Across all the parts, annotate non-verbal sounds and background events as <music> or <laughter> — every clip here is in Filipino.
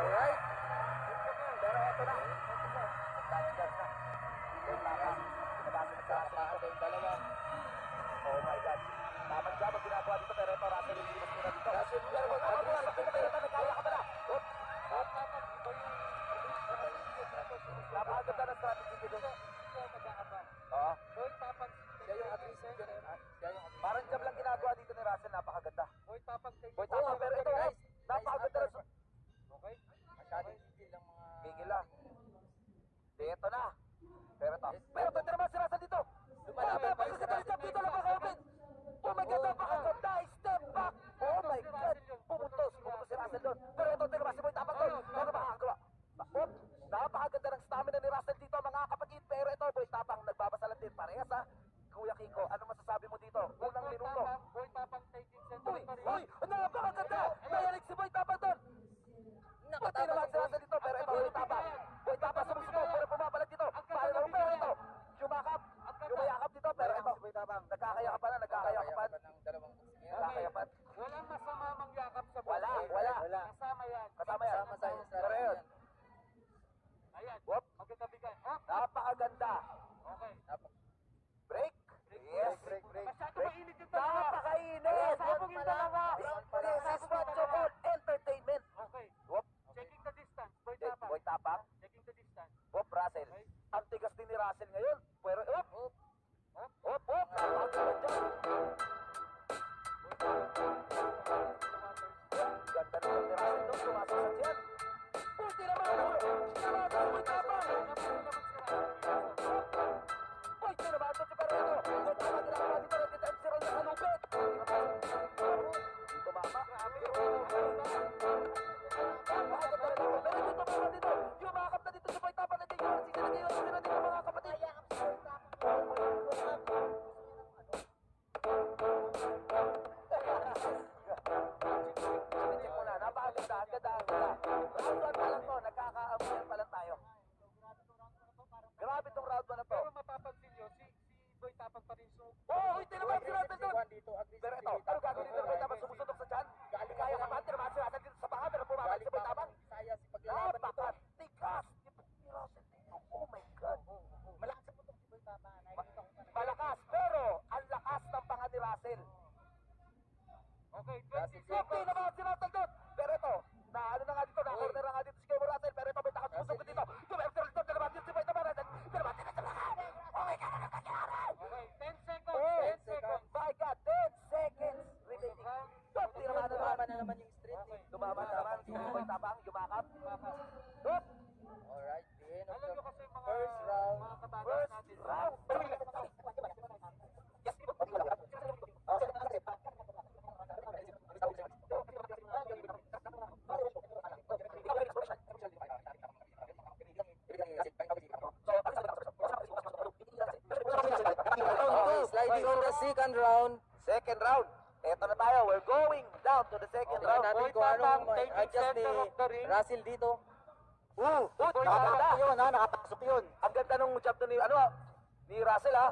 Alright. Pero eto na. Touchdown na. Yung lakas. Pinabasa na sa yung. Oh my God. Tamang job ang ginagawa dito pero ito Russell yung limas muna dito. Russell, wag ako muna. Sakit na pero nagkaya ka pala. Oop. At dapat iba yung Napakaganda ng strategy dito. Oo. Boy Tapang, Siya yung. Siya yung Parang job lang ginagawa dito ni Russell. Napakaganda. Boy Tapang, Grabe tong round 1 na to. Pero mapapansin nyo, si, si Boy Tapang pa rin so Oh, uy, tinamaan si Russell doon. dito, Pero ito, ano gagawin dito? Boy Tapang sumusunod sa tiyan. Kaya ka ba? Tinamaan si Russell dito sa panga. Pero bumabalik si Boy Tapang. Saya si paglalaban nito. Napakatigas. Ni Russell dito. Oh my God. Malakas sa putok si Boy Tapang. Nakikita ko pa na. Malakas. Pero, ang lakas ng panga ni Russell. Okay, 20 Fifty seconds. naman si Russell doon. Pero ito, na ano na nga dito, na corner na nga dito si Kemo Russell. Pero ito, may takot ko dito. Tumero si Russell, tinamaan din si Boy Tapang. Tinamaan din sa panga. Oh my God, ano nangyari? Okay, 10 seconds. Oh, 10 seconds. My God, 10 seconds remaining. Stop, tinamaan na naman. na naman yung street. Okay. Tumama na naman si Boy Tapang, yumakap. Papa. Stop. Alright, the end of Ano the Alam nyo kasi mga first round. mga kabatas First natin. round. Okay, sliding on the second round. Second round. Eto na tayo. We're going down to the second Tingnan round. natin Boy kung taking adjust ni. Russell dito. Uh, Boy nakaganda. Yun ha, nakapasok yun. Ang ganda nung jump to ni, ano ni Russell ha.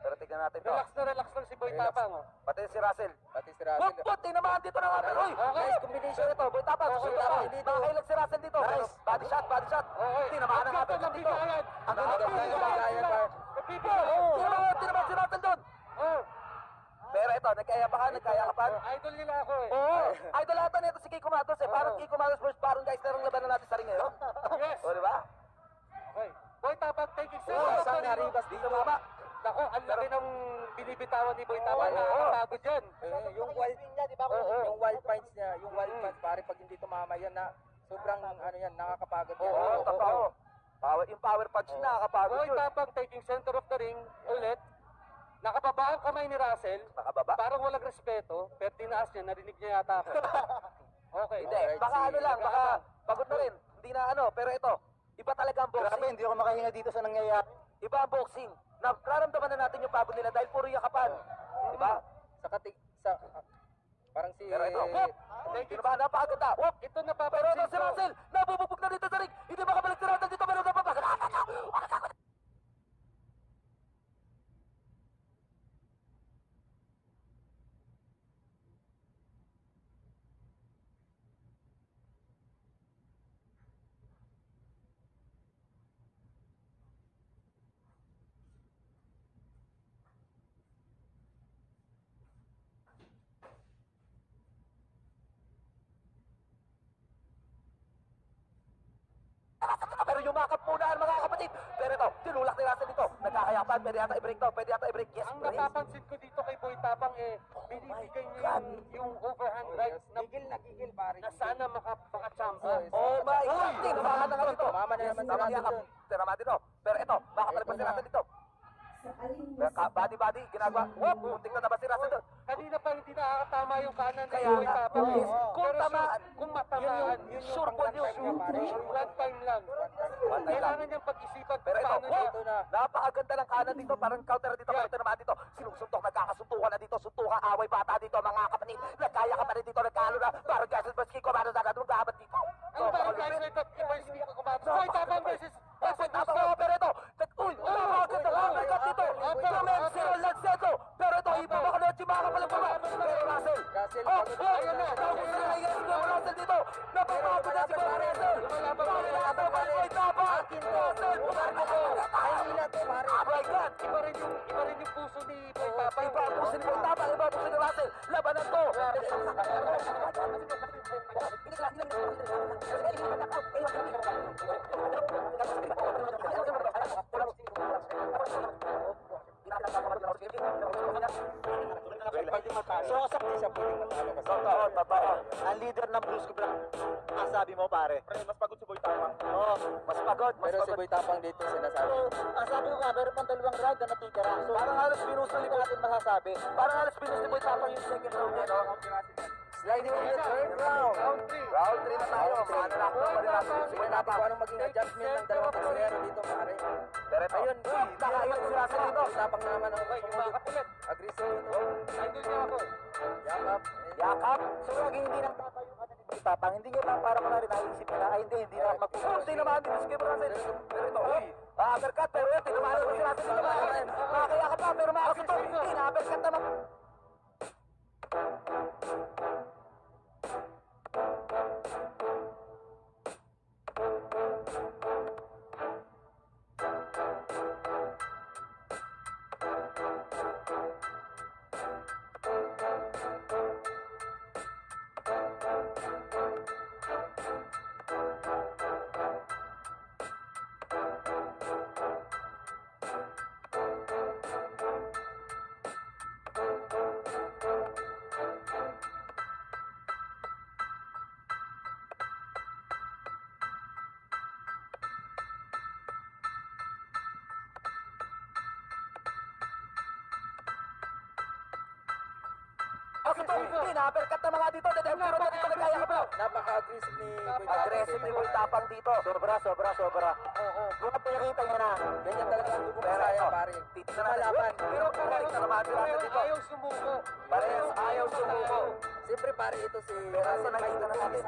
Pero tignan natin to. Relax na relax lang si Boy Relax. Tapang. oh. Pati si Russell. Pati si Wag Russell. po, tinamaan dito na nga. Pero, uy, Okay. nice combination ito. Boy Tapang, Okay, susunod Tapang pa. dito. Si Russell dito. Nice. body shot, body shot. Okay. Tinamaan Ang ganda ng dito. bigayan. Ang ganda ng Ang ganda ng bigayan. Napipigayan. Oh, tinamaan, tinamaan si Russell doon. Oh, Pero ito, nagkayapakan, nagkayapakan. oh, idol nila ako eh. Oo, idol ata nito si Kiko Matos eh. Parang Kiko Matos versus Baron guys, na labanan natin sa ring ngayon. Yes. O, di ba? Okay. Boy Oh, center of the isang ring. haribas Dito mama. Ako, ang laki ng binibitawan ni Boy Tapang. Oo. Nakakapagod yan. Eh, yung wild niya, di ba? Oo. Yung wild pints niya, yung wild pints, pare pag hindi tumama yan na sobrang ano yan, nakakapagod yan. Oo, Oo, totoo. Power, yung power punch na nakakapagod yun. Tapang taking center of the ring ulit. Nakababa ang kamay ni Russell. Nakababa? Parang walang respeto, pero tinaas niya, narinig niya yata ako. <laughs> Okay. Hindi, Alright, baka si- ano lang, baka pagod na rin. Hindi na ano, pero ito, iba talaga ang boxing. hindi ako makahinga dito sa nangyayari. Iba ang boxing. Nararamdaman na natin yung pagod nila dahil puro yakapan. Di ba? Sa kati, sa, ah, parang si... Pero ito, whoop! Sino ba? Napakaganda. Whoop! Ito Pero napapansin ito si. Russell, nabububog na dito sa ring. Hindi makabalik si Russell dito, pero napapagod. Kapatid. Pero ito, tinulak ni Russell dito. Nagkakayapan, pwede yata i-break to, pwede yata i-break. Yes, Ang brace. napapansin ko dito kay Boy Tapang eh, binibigay niya yung, yung overhand right na, Gigil na gigil pare. na sana maka, makachamba. Oh my God! Tinamaan na nga dito. Mama na naman si Tama Russell niya, dun. Tinamaan dito. Pero ito, makapalagpas si Ito na. Russell dito. Body-body, ginagawa. Whoop! Muntik na naman si Russell doon. Kanina pa hindi nakakatama yung kanan ni Kaya nga, Tapang. oo. eh. Kung tamaan, kung matamaan, yun yung sure po pang yun. one time lang. Kailangan niyang pag-isipan Pero ito, wow, napakaganda ng kanan dito, parang counter dito, counter naman dito. Sinusuntok, nagkakasuntukan na dito, suntukan, away bata dito, mga kapatid. Nagkaya ka pa rin dito, nagkalo na. Parang Jason Baski, kumano sa agad, magkahabat dito. Ano ba yung guys right up? Iba yung speaker ko ba? Boy Tapang versus Tapos So, sa siya pwedeng matalo kasi. Totoo, totoo. Ang leader ng Blues lang. Ang sabi mo, pare. mas pagod si Boy Tapang. Oo, mas pagod, mas Pero si pagod. Boy Tapang dito sinasabi. Ang sabi ko nga, meron pang dalawang round na natitira. So, parang halos binuso ni natin masasabi. Parang halos binuso ni Boy Tapang yung second round niya, no? Sliding on the third round. Round 3. Round 3 na tayo. Maano na ako, bali natin si Boy Tingnan natin kung Tapang. anong maging adjustment ng dalawang boksero dito pare. Ito, Ayun, boy. nakailan si Russell dito. Boy Tapang na naman ang yung kapulit. Aggressive. Idol niya ako. Yakap. Yakap. So, lagi hindi nang tapa yung ano ni Tapang. Hindi niya pa para ko na rin naisip nila. Ay, hindi, hindi na magpupunta. Hindi naman din si Boy Russell. Pero ito, uy. Ah, uppercut, pero yun, tinamaan ko si Russell dito. Nakakayakap pa, pero makakasito. Hindi na, uppercut hindi na, uppercut na mga dito. Dedempiro na dito, nagkayakap pa. Napaka-aggressive ni. Aggressive ni Boy Tapang dito. Sobra, sobra, sobra. Kung pinakita niya na. Ganyan talaga ang Bisaya ito, pare. titignan natin. Lumalaban. Pero na si Russell Parehas dito. ayaw sumuko. Parehas ayaw sumuko. Siyempre pare ito si Russell nakita na natin.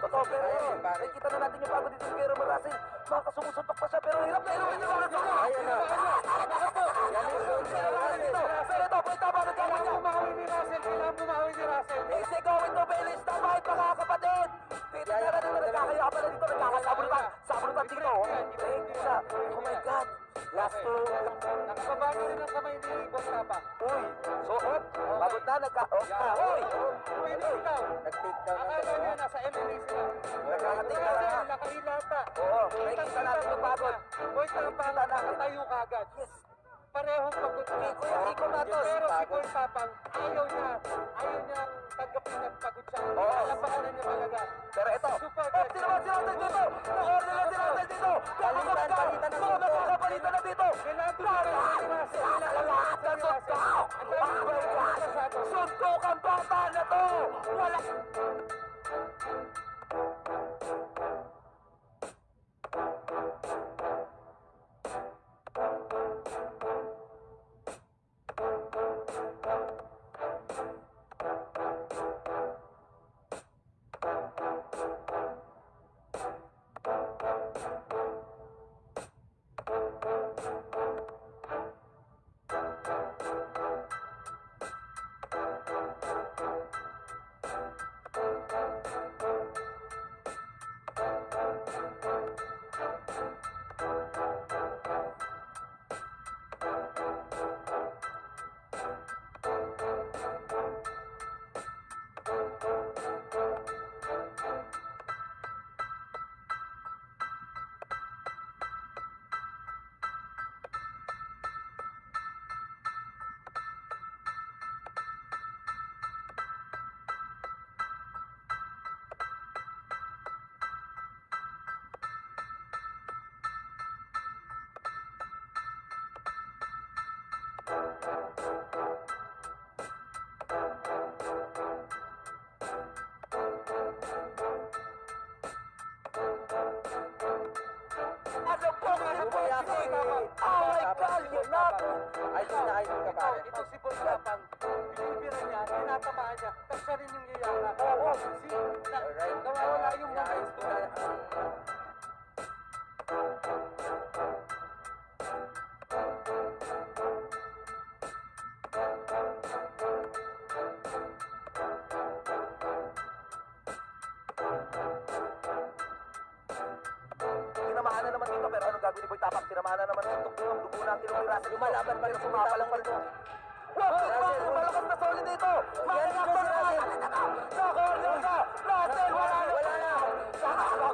Totoo, pero nakikita na natin yung pagod dito ni Pero Russell. Makasumusuntok pa siya, pero hirap na hirap na na. Ayun na. Pero ito, Boy Tapang Kailangan nagkakanya. bumawi ni Russell. Kailangan bumawi ni Russell. Is he going to finish the fight, mga kapatid? Titignan na dito, nagkakaya pa na dito, nagkakasabunutan. Sabunutan dito. Thank na. Oh my God. Last two. Nakababa na rin ang kamay ni Tapang. Uy, suot. Pagod na, nagka... Ah, uy. Finish daw. Nag-take down Akala niya nasa MMA sila. Nagkakating na na. Oo, nakikita natin yung pagod. Boy Tapang, nakatayo kagad. Yes. Parehong pagod na. Iko yung Iko Matos. Pero si Boy Tapang, ayaw niya. Ayaw niya tanggapin na pagod siya. Oo. Napakanan niya talaga. Pero ito, Super oh, sinaman si Russell dito. Nakorner na si Russell dito. Palitan, palitan ng Mga dito. nakakapalitan na dito. Ni Russell. Lahat na suntok. Oh. Suntok ang bata na to. Wala. Tapos siya rin yung yayara. Oo. Alright. nawawala yung Inaayos Tinamaan na naman dito, pero anong gagawin ni Boy Tapak? Tinamaan na naman dito. Dugo na ang kinumirasan. Lumalaban pa rin Sumapalang pa rin. Russell. na solid dito. Yan, na solid. Nako, nako. Russell, wala na. Wala na.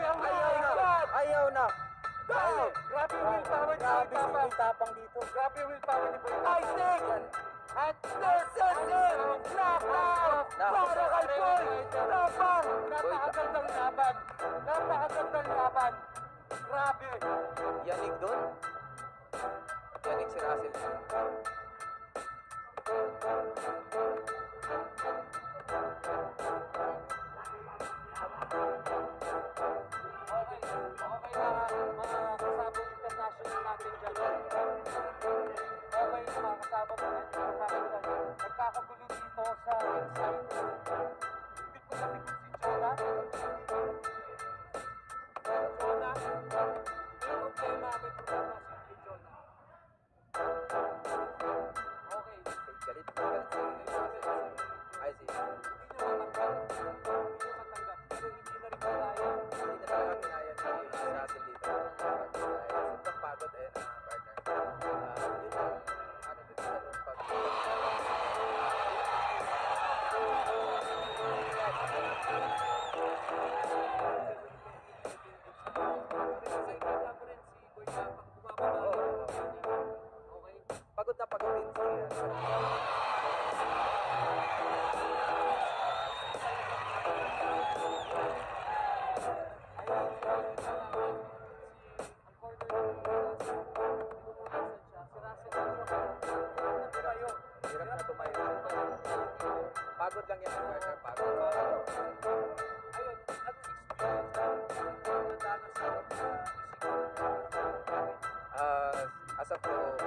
Ayaw na. Ayaw na. Grabe, grabe willpower ni Boy Grabe Tapang. Boy Tapang dito. Grabe willpower ni Boy I Tapang. think At this is it. Knockout. Para kay Boy Tapang. Napakagandang laban. Napakagandang laban. Grabe. Yanig doon. Yanig si Russell. Okay, sa pro